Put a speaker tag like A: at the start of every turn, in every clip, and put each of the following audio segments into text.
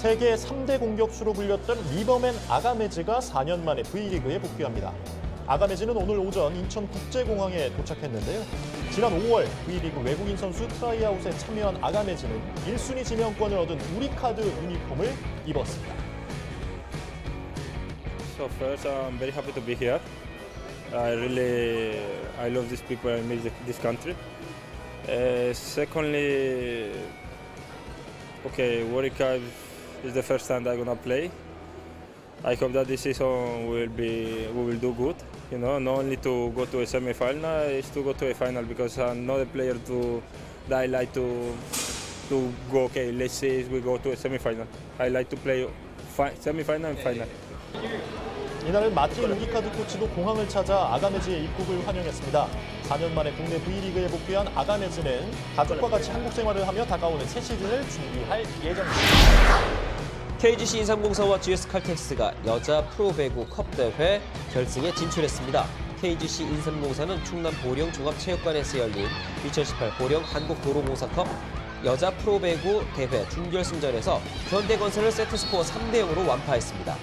A: 세계 3대 공격수로 불렸던 리버맨 아가메즈가 4년 만에 V리그에 복귀합니다. 아가메즈는 오늘 오전 인천국제공항에 도착했는데요. 지난 5월 V리그 외국인 선수 트라이아웃에 참여한 아가메즈는 1순위 지명권을 얻은 우리카드 유니폼을 입었습니다.
B: So first, I'm very happy to be here. I really, I love these people and miss this country. Uh, secondly, okay, World Cup is the first time I'm gonna play. I hope that this season will be, we will do good. You know, not only to go to a semi-final, is to go to a final because I'm not a player to that I like to to go. Okay, let's say we go to a semi-final. I like to play fi- semi-final and final.
A: 이날은 마틴 우리카드 코치도 공항을 찾아 아가메즈의 입국을 환영했습니다. 4년 만에 국내 V리그에 복귀한 아가메즈는 가족과 같이 한국 생활을 하며 다가오는 새 시즌을 준비할 예정입니다.
C: KGC 인삼공사와 GS 칼텍스가 여자 프로배구 컵 대회 결승에 진출했습니다. KGC 인삼공사는 충남 보령 종합체육관에서 열린 2018 보령 한국도로공사컵 여자 프로배구 대회 준결승전에서 현대건설을 세트스코어 3대 0으로 완파했습니다.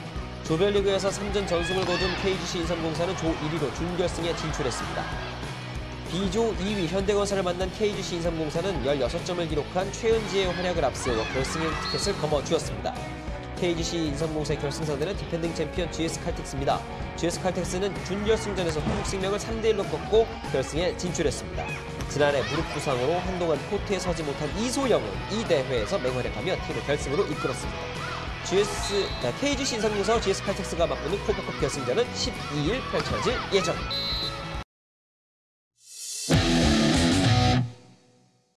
C: 조별리그에서 3전 전승을 거둔 KGC 인삼공사는 조 1위로 준결승에 진출했습니다. B조 2위 현대건설을 만난 KGC 인삼공사는 16점을 기록한 최은지의 활약을 앞세워 결승행 티켓을 거머쥐었습니다. KGC 인삼공사의 결승상대는 디펜딩 챔피언 GS 칼텍스입니다. GS 칼텍스는 준결승전에서 흥국생명을 3대1로 꺾고 결승에 진출했습니다. 지난해 무릎 부상으로 한동안 코트에 서지 못한 이소영은 이 대회에서 맹활약하며 팀을 결승으로 이끌었습니다. GS, KGC 인삼공사와 GS 칼텍스가 맞붙는 코보컵 결승전은 12일 펼쳐질 예정입니다.